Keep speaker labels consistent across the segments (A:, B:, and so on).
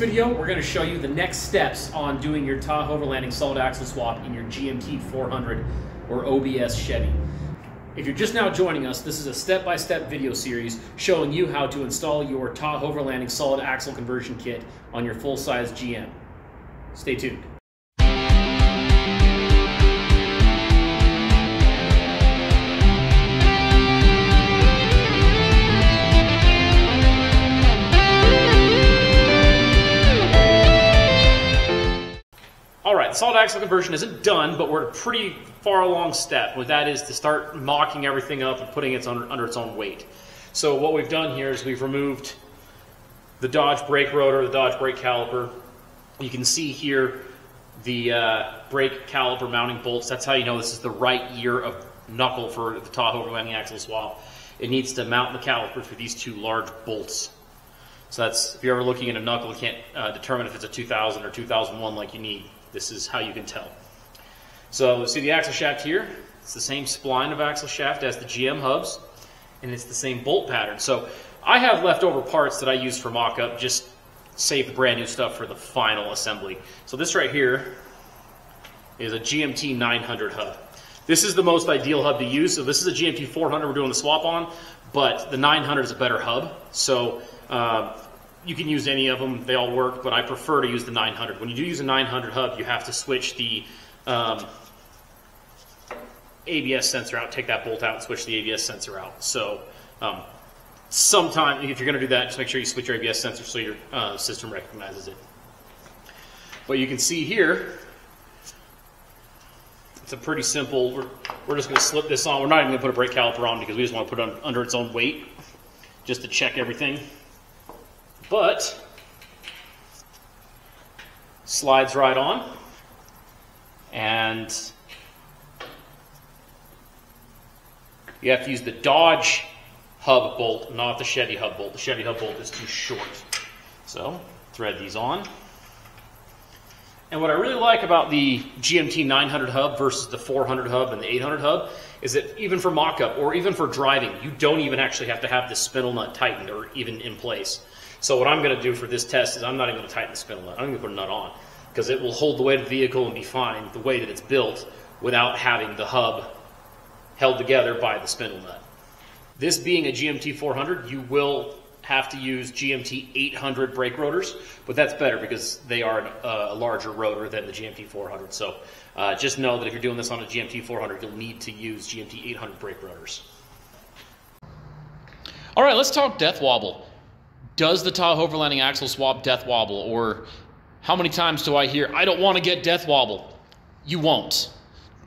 A: video, we're going to show you the next steps on doing your Tahoe overlanding solid axle swap in your GMT 400 or OBS Chevy. If you're just now joining us, this is a step-by-step video series showing you how to install your Tahoe overlanding solid axle conversion kit on your full-size GM. Stay tuned. All right, the solid axle conversion isn't done, but we're a pretty far along step. What that is to start mocking everything up and putting it under, under its own weight. So what we've done here is we've removed the Dodge brake rotor, the Dodge brake caliper. You can see here the uh, brake caliper mounting bolts. That's how you know this is the right year of knuckle for the Tahoe overlanding axle swap. It needs to mount the caliper through these two large bolts. So that's, if you're ever looking at a knuckle, you can't uh, determine if it's a 2000 or 2001 like you need. This is how you can tell. So see the axle shaft here? It's the same spline of axle shaft as the GM hubs, and it's the same bolt pattern. So I have leftover parts that I use for mock-up, just save the brand new stuff for the final assembly. So this right here is a GMT 900 hub. This is the most ideal hub to use. So this is a GMT 400 we're doing the swap on, but the 900 is a better hub. So uh, you can use any of them, they all work, but I prefer to use the 900. When you do use a 900 hub, you have to switch the um, ABS sensor out, take that bolt out and switch the ABS sensor out. So um, sometime, if you're gonna do that, just make sure you switch your ABS sensor so your uh, system recognizes it. But you can see here, it's a pretty simple, we're, we're just gonna slip this on. We're not even gonna put a brake caliper on because we just wanna put it on, under its own weight just to check everything. But slides right on and you have to use the Dodge hub bolt, not the Chevy hub bolt. The Chevy hub bolt is too short. So thread these on. And what I really like about the GMT 900 hub versus the 400 hub and the 800 hub is that even for mock-up or even for driving, you don't even actually have to have the spindle nut tightened or even in place. So what I'm going to do for this test is I'm not even going to tighten the spindle nut. I'm going to put a nut on because it will hold the weight of the vehicle and be fine the way that it's built without having the hub held together by the spindle nut. This being a GMT 400, you will have to use GMT 800 brake rotors, but that's better because they are a larger rotor than the GMT 400. So uh, just know that if you're doing this on a GMT 400, you'll need to use GMT 800 brake rotors. All right, let's talk death wobble. Does the Tahoe overlanding axle swap death wobble? Or how many times do I hear, I don't want to get death wobble? You won't.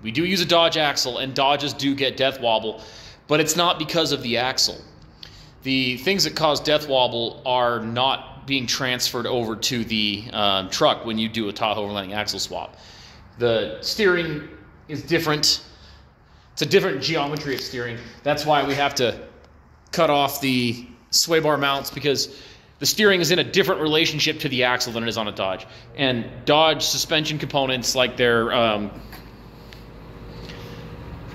A: We do use a Dodge axle, and Dodges do get death wobble, but it's not because of the axle the things that cause death wobble are not being transferred over to the um, truck when you do a Tahoe overlanding axle swap. The steering is different. It's a different geometry of steering. That's why we have to cut off the sway bar mounts because the steering is in a different relationship to the axle than it is on a Dodge. And Dodge suspension components like their um,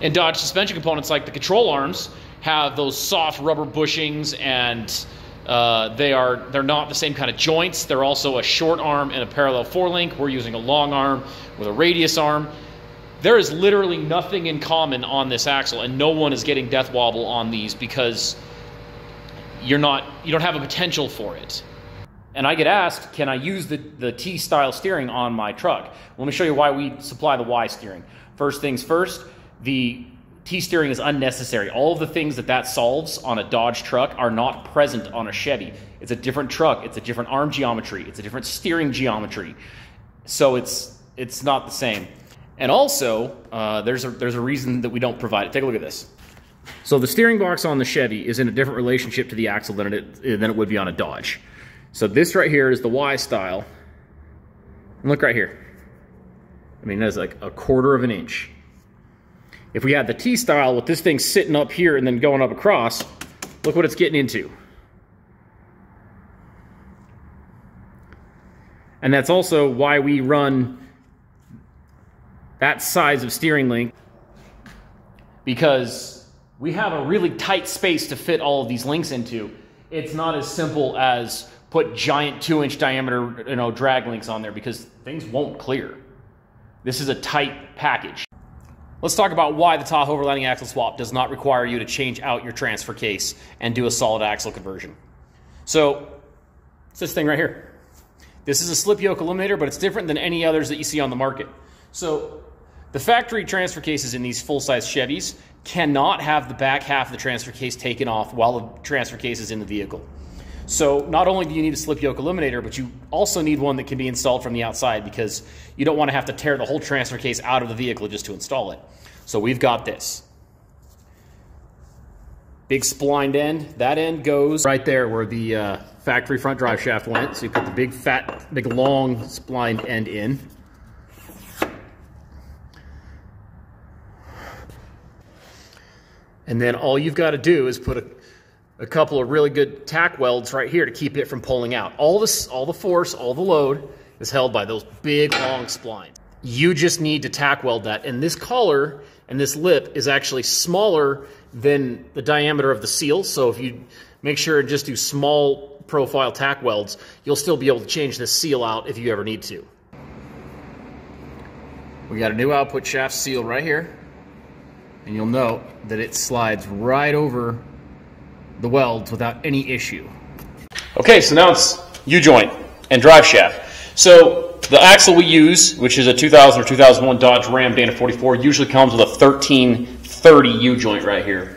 A: and Dodge suspension components like the control arms have those soft rubber bushings and uh, they are they're not the same kind of joints. They're also a short arm and a parallel four link. We're using a long arm with a radius arm. There is literally nothing in common on this axle, and no one is getting death wobble on these because you're not you don't have a potential for it. And I get asked, can I use the, the T style steering on my truck? Let me show you why we supply the Y steering. First things first, the T steering is unnecessary. All of the things that that solves on a Dodge truck are not present on a Chevy. It's a different truck. It's a different arm geometry. It's a different steering geometry. So it's it's not the same. And also, uh, there's a there's a reason that we don't provide it. Take a look at this. So the steering box on the Chevy is in a different relationship to the axle than it than it would be on a Dodge. So this right here is the Y style. And look right here. I mean, that's like a quarter of an inch. If we had the T-style with this thing sitting up here and then going up across, look what it's getting into. And that's also why we run that size of steering link because we have a really tight space to fit all of these links into. It's not as simple as put giant two inch diameter you know drag links on there because things won't clear. This is a tight package. Let's talk about why the Tahoe overlanding axle swap does not require you to change out your transfer case and do a solid axle conversion. So it's this thing right here. This is a slip yoke eliminator, but it's different than any others that you see on the market. So the factory transfer cases in these full-size Chevys cannot have the back half of the transfer case taken off while the transfer case is in the vehicle. So not only do you need a slip yoke eliminator, but you also need one that can be installed from the outside because you don't want to have to tear the whole transfer case out of the vehicle just to install it. So we've got this. Big splined end. That end goes right there where the uh, factory front drive shaft went. So you put the big fat, big long splined end in. And then all you've got to do is put a, a couple of really good tack welds right here to keep it from pulling out. All this, all the force, all the load is held by those big long splines. You just need to tack weld that. And this collar and this lip is actually smaller than the diameter of the seal. So if you make sure and just do small profile tack welds, you'll still be able to change this seal out if you ever need to. We got a new output shaft seal right here and you'll note that it slides right over the welds without any issue. Okay, so now it's U-joint and drive shaft. So the axle we use, which is a 2000 or 2001 Dodge Ram Dana 44, usually comes with a 1330 U-joint right here.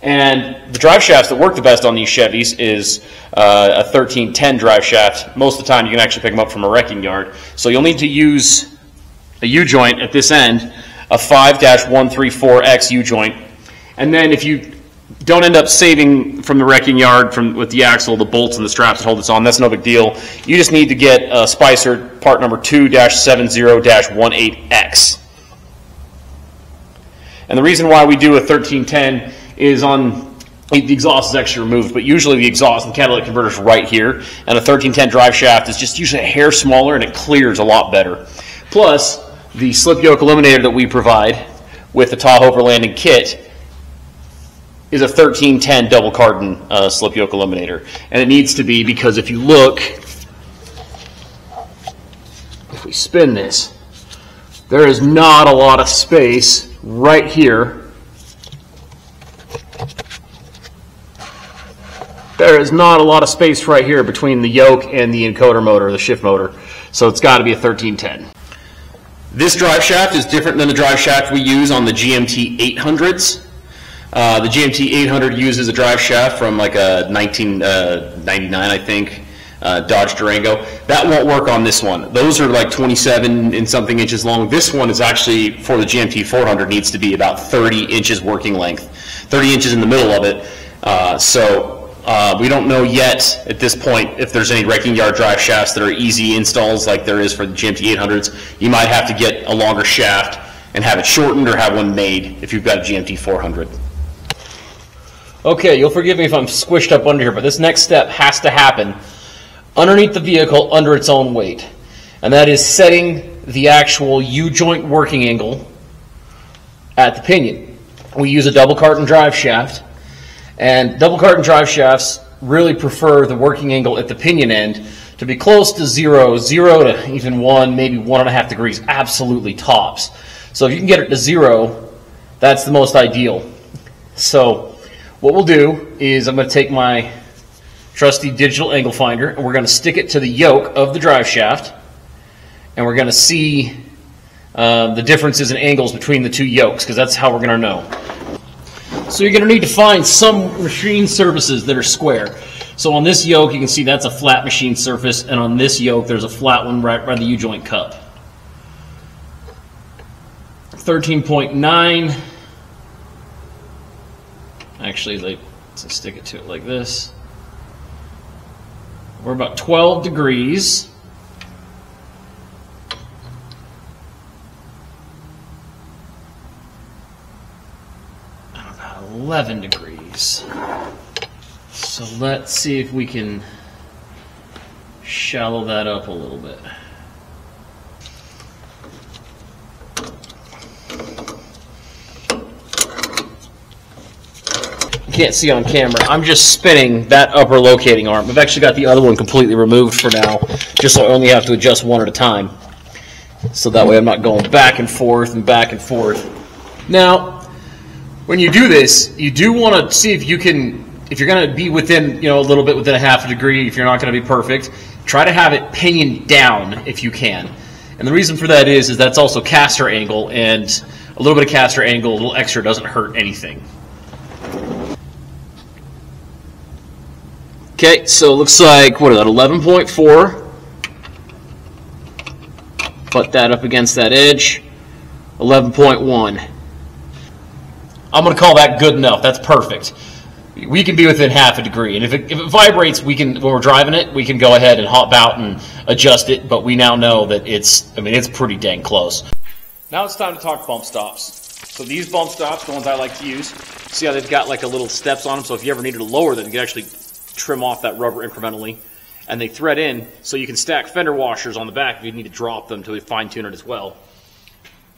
A: And the drive shafts that work the best on these Chevys is uh, a 1310 drive shaft. Most of the time you can actually pick them up from a wrecking yard. So you'll need to use a U-joint at this end a 5-134X U-joint. And then if you don't end up saving from the wrecking yard from with the axle, the bolts and the straps that hold this on, that's no big deal. You just need to get a Spicer part number 2-70-18X. And the reason why we do a 1310 is on the exhaust is actually removed, but usually the exhaust and the catalytic converter is right here, and a 1310 drive shaft is just usually a hair smaller and it clears a lot better. Plus, the slip yoke eliminator that we provide with the Tahoe overlanding kit is a 1310 double cardan uh, slip yoke eliminator. And it needs to be because if you look, if we spin this, there is not a lot of space right here. There is not a lot of space right here between the yoke and the encoder motor, the shift motor. So it's got to be a 1310. This drive shaft is different than the drive shaft we use on the GMT 800s. Uh, the GMT 800 uses a drive shaft from like a 1999, uh, I think, uh, Dodge Durango. That won't work on this one. Those are like 27 and something inches long. This one is actually, for the GMT 400, needs to be about 30 inches working length, 30 inches in the middle of it. Uh, so uh, we don't know yet at this point if there's any wrecking yard drive shafts that are easy installs like there is for the GMT 800s. You might have to get a longer shaft and have it shortened or have one made if you've got a GMT 400. Okay, you'll forgive me if I'm squished up under here, but this next step has to happen underneath the vehicle under its own weight. And that is setting the actual U-joint working angle at the pinion. We use a double cardan drive shaft and double cardan drive shafts really prefer the working angle at the pinion end to be close to zero, zero to even one, maybe one and a half degrees, absolutely tops. So if you can get it to zero, that's the most ideal. So what we'll do is I'm going to take my trusty digital angle finder and we're going to stick it to the yoke of the drive shaft and we're going to see uh, the differences in angles between the two yokes because that's how we're going to know. So you're going to need to find some machine surfaces that are square. So on this yoke, you can see that's a flat machine surface, and on this yoke, there's a flat one right by the U-joint cup. 13.9. Actually, let's stick it to it like this. We're about 12 degrees. 11 degrees. So let's see if we can shallow that up a little bit. You can't see on camera, I'm just spinning that upper locating arm. I've actually got the other one completely removed for now, just so I only have to adjust one at a time. So that way I'm not going back and forth and back and forth. Now, when you do this, you do want to see if you can, if you're going to be within, you know, a little bit within a half a degree, if you're not going to be perfect, try to have it pinion down if you can. And the reason for that is, is that's also caster angle, and a little bit of caster angle, a little extra doesn't hurt anything. Okay, so it looks like, what is that, 11.4. Put that up against that edge. 11.1. I'm going to call that good enough. That's perfect. We can be within half a degree. And if it, if it vibrates, we can, when we're driving it, we can go ahead and hop out and adjust it. But we now know that it's, I mean, it's pretty dang close. Now it's time to talk bump stops. So these bump stops, the ones I like to use, see how they've got like a little steps on them. So if you ever needed to lower them, you can actually trim off that rubber incrementally. And they thread in so you can stack fender washers on the back if you need to drop them to fine tune it as well.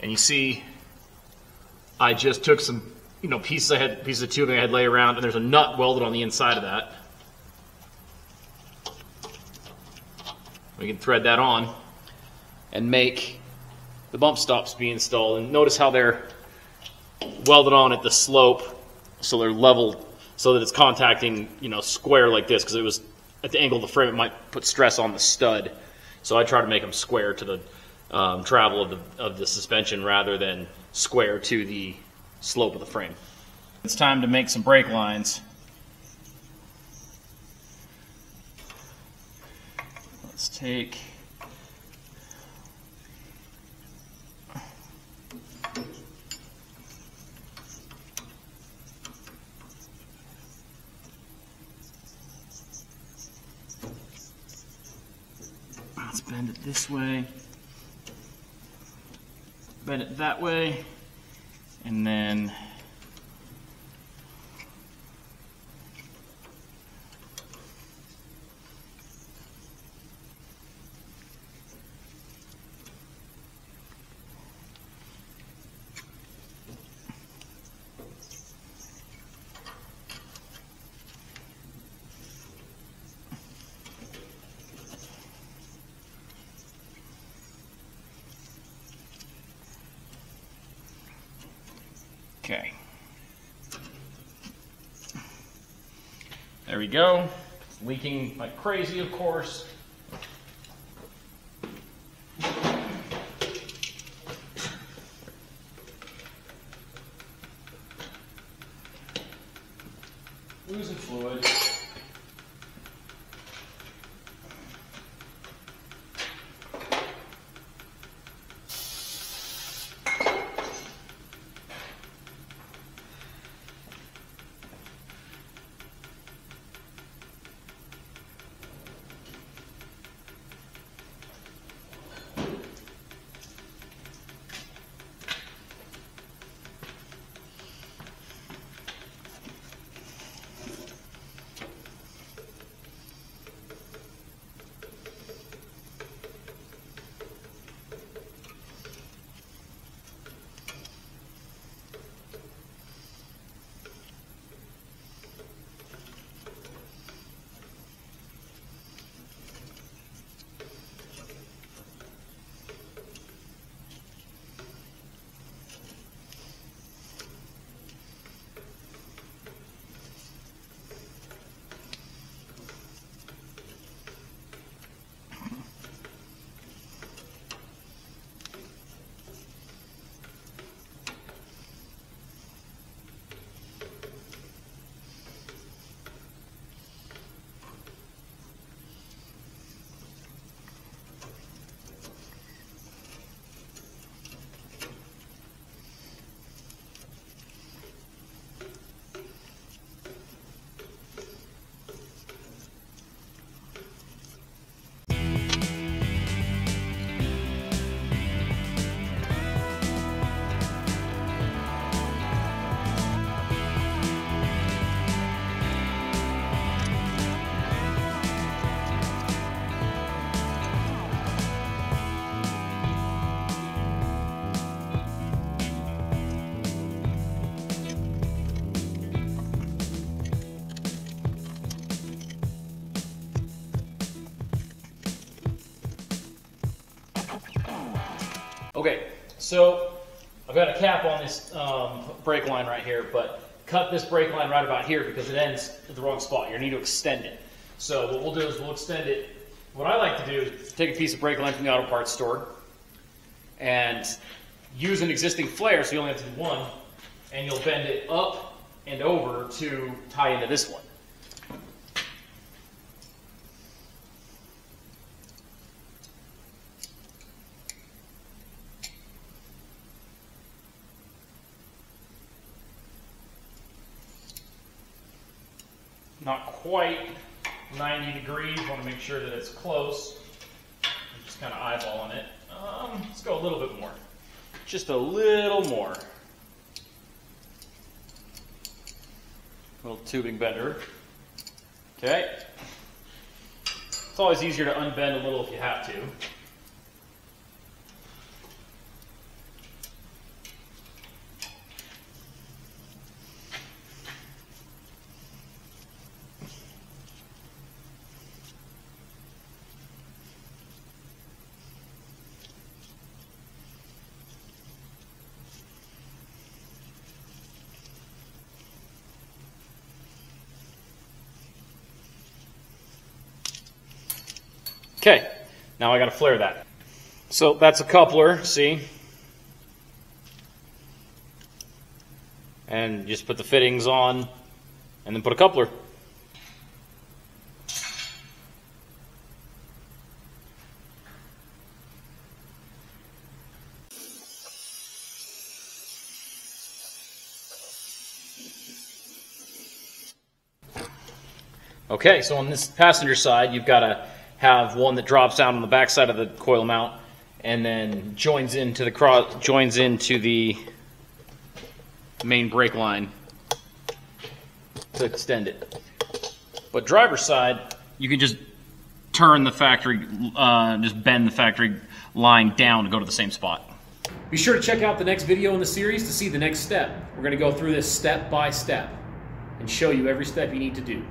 A: And you see, I just took some you know, pieces I had, pieces of tubing I had lay around, and there's a nut welded on the inside of that. We can thread that on and make the bump stops be installed. And notice how they're welded on at the slope, so they're level, so that it's contacting, you know, square like this, because it was at the angle of the frame, it might put stress on the stud. So I try to make them square to the um, travel of the, of the suspension rather than square to the slope of the frame. It's time to make some brake lines. Let's take Let's bend it this way, bend it that way, and then Okay. There we go. leaking like crazy, of course. Losing fluid. So I've got a cap on this um, brake line right here, but cut this brake line right about here because it ends at the wrong spot. You need to extend it. So what we'll do is we'll extend it. What I like to do is take a piece of brake line from the auto parts store and use an existing flare, so you only have to do one, and you'll bend it up and over to tie into this one. Not quite 90 degrees, want to make sure that it's close. I'm just kind of eyeballing it. Um, let's go a little bit more. Just a little more. Little tubing bender. Okay. It's always easier to unbend a little if you have to. Okay, now I got to flare that. So that's a coupler, see? And just put the fittings on and then put a coupler. Okay, so on this passenger side, you've got to have one that drops down on the back side of the coil mount and then joins into the cross joins into the main brake line to extend it. But driver side, you can just turn the factory, uh, just bend the factory line down to go to the same spot. Be sure to check out the next video in the series to see the next step. We're going to go through this step by step and show you every step you need to do.